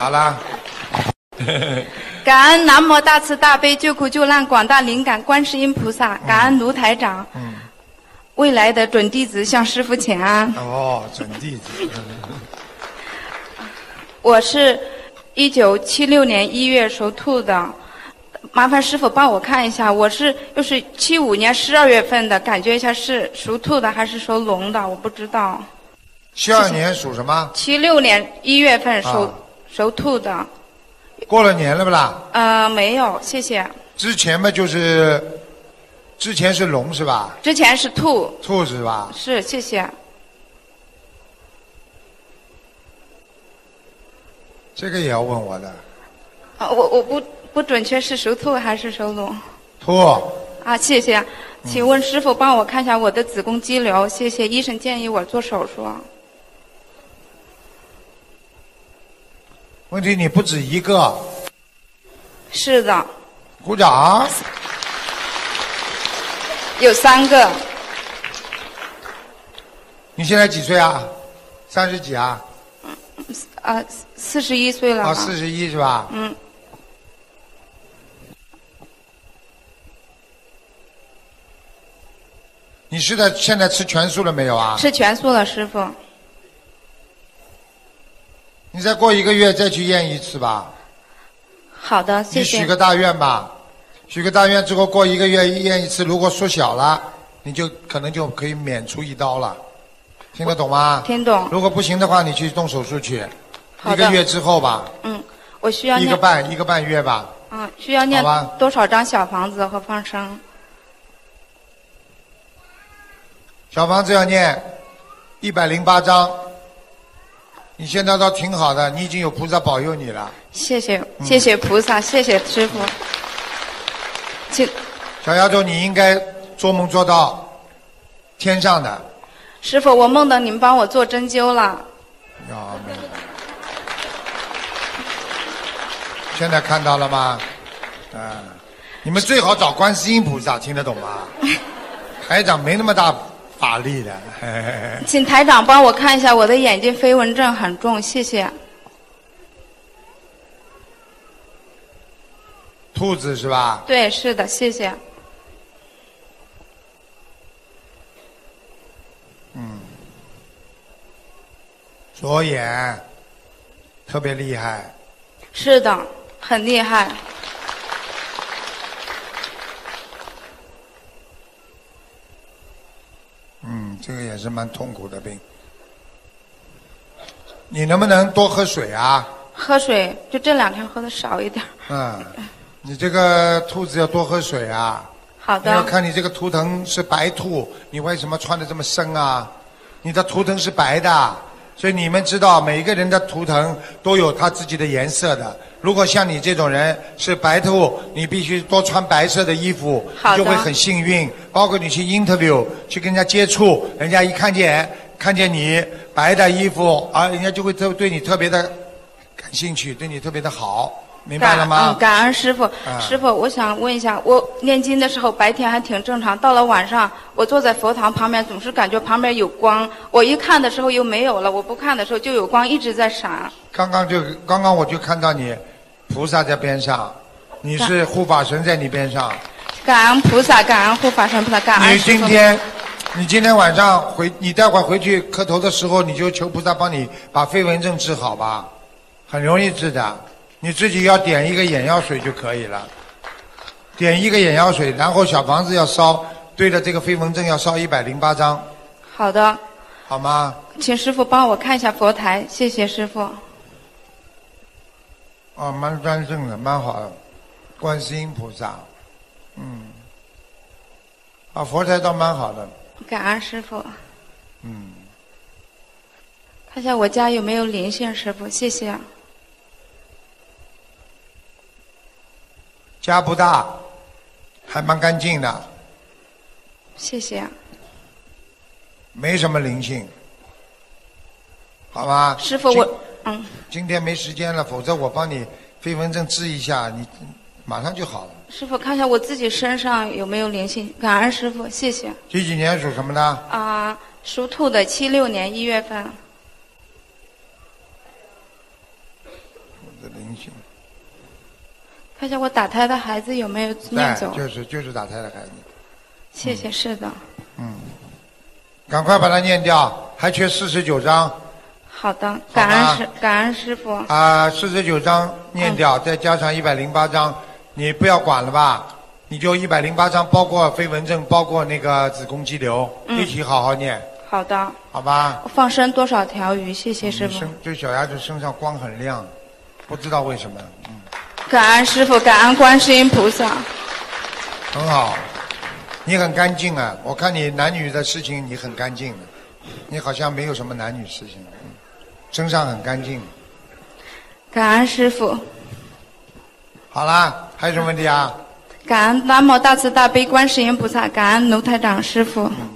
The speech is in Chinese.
好啦，感恩南无大慈大悲救苦救难广大灵感观世音菩萨，感恩卢台长，嗯，未来的准弟子向师傅请安。哦，准弟子，我是一九七六年一月属兔的，麻烦师傅帮我看一下，我是又是七五年十二月份的，感觉一下是属兔的还是属龙的，我不知道。七二年属什么？七六年一月份属、啊属兔的，过了年了不啦？呃，没有，谢谢。之前嘛就是，之前是龙是吧？之前是兔，兔子是吧？是谢谢。这个也要问我的。啊，我我不不准确是属兔还是属龙兔，啊？谢谢，请问师傅帮我看一下我的子宫肌瘤，谢谢。医生建议我做手术。问题你不止一个，是的，鼓掌。有三个，你现在几岁啊？三十几啊？啊，四十一岁了吧。啊，四十一是吧？嗯，你是在现在吃全素了没有啊？吃全素了，师傅。你再过一个月再去验一次吧。好的，谢你。许个大愿吧，许个大愿之后过一个月验一次，如果缩小了，你就可能就可以免除一刀了，听得懂吗？听懂。如果不行的话，你去动手术去，一个月之后吧，嗯，我需要一个，半一个半月吧。嗯，需要念多少张小房子和放生？小房子要念一百零八章，你现在倒挺好的，你已经有菩萨保佑你了。谢谢，嗯谢谢菩萨，谢谢师傅。请小丫头，你应该做梦做到天上的。师傅，我梦到你们帮我做针灸了。要命！现在看到了吗？啊，你们最好找观世音菩萨，听得懂吗？台长没那么大法力的。嘿嘿嘿请台长帮我看一下，我的眼睛飞蚊症很重，谢谢。兔子是吧？对，是的，谢谢。嗯左眼特别厉害，是的，很厉害。这个也是蛮痛苦的病。你能不能多喝水啊？喝水就这两天喝的少一点。嗯，你这个兔子要多喝水啊。好的要，看你这个图腾是白兔，你为什么穿的这么深啊？你的图腾是白的，所以你们知道每一个人的图腾都有他自己的颜色的。如果像你这种人是白兔，你必须多穿白色的衣服，你就会很幸运。包括你去 interview 去跟人家接触，人家一看见看见你白的衣服啊，人家就会特对你特别的感兴趣，对你特别的好，明白了感吗嗯，？感恩师傅。啊师傅，我想问一下，我念经的时候白天还挺正常，到了晚上，我坐在佛堂旁边，总是感觉旁边有光，我一看的时候又没有了，我不看的时候就有光一直在闪。刚刚就刚刚我就看到你，菩萨在边上，你是护法神在你边上。感恩菩萨，感恩护法神菩萨，感恩你。今天，你今天晚上回，你待会儿回去磕头的时候，你就求菩萨帮你把飞蚊症治好吧，很容易治的。你自己要点一个眼药水就可以了，点一个眼药水，然后小房子要烧，对着，这个飞蚊症要烧一百零八张，好的，好吗？请师傅帮我看一下佛台，谢谢师傅。哦，蛮端正的，蛮好的，观世音菩萨，嗯，啊，佛台倒蛮好的，感恩师傅，嗯，看一下我家有没有灵性，师傅，谢谢。家不大，还蛮干净的，谢谢，没什么灵性，好吧？师傅，我嗯，今天没时间了，否则我帮你飞蚊症治一下，你马上就好了。师傅看一下我自己身上有没有灵性，感恩师傅，谢谢。几几年属什么的？啊、属兔的，七六年一月份，我的灵性。看一下我打胎的孩子有没有念走对，？就是就是打胎的孩子，谢谢，是的，嗯赶快把它念掉，还缺四十九章好的，感恩师感恩师傅，啊，四十九章念掉，再加上一百零八章，你不要管了吧？你就一百零八章，包括飞蚊症，包括那个子宫肌瘤，嗯。一起好好念，好的，好吧？放生多少条鱼？谢谢师傅，这小鸭子身上光很亮，不知道为什么，嗯，感恩师傅，感恩观世音菩萨，很好，你很干净啊！我看你男女的事情你很干净的，你好像没有什么男女事情，嗯，身上很干净。感恩师傅，好啦，还有什么问题啊？感恩南无大慈大悲观世音菩萨，感恩卢台长师傅。嗯